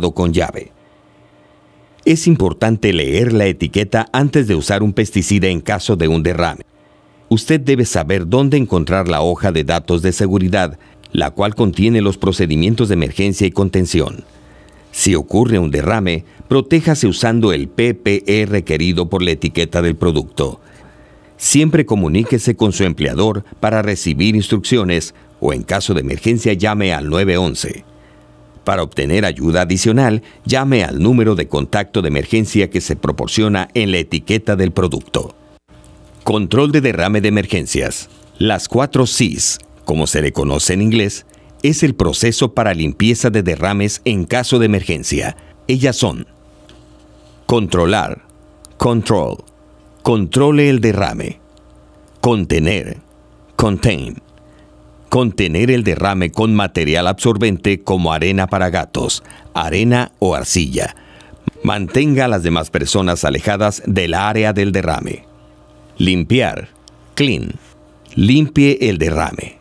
con llave. Es importante leer la etiqueta antes de usar un pesticida en caso de un derrame. Usted debe saber dónde encontrar la hoja de datos de seguridad, la cual contiene los procedimientos de emergencia y contención. Si ocurre un derrame, protéjase usando el PPE requerido por la etiqueta del producto. Siempre comuníquese con su empleador para recibir instrucciones o en caso de emergencia llame al 911. Para obtener ayuda adicional, llame al número de contacto de emergencia que se proporciona en la etiqueta del producto. Control de derrame de emergencias. Las cuatro Cs, como se le conoce en inglés, es el proceso para limpieza de derrames en caso de emergencia. Ellas son controlar, control, controle el derrame, contener, contain, Contener el derrame con material absorbente como arena para gatos, arena o arcilla. Mantenga a las demás personas alejadas del área del derrame. Limpiar. Clean. Limpie el derrame.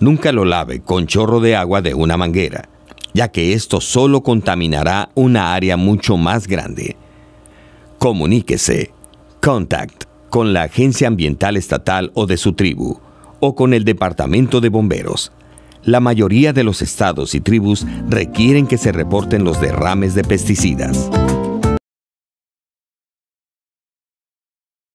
Nunca lo lave con chorro de agua de una manguera, ya que esto solo contaminará una área mucho más grande. Comuníquese. Contact con la agencia ambiental estatal o de su tribu o con el Departamento de Bomberos. La mayoría de los estados y tribus requieren que se reporten los derrames de pesticidas.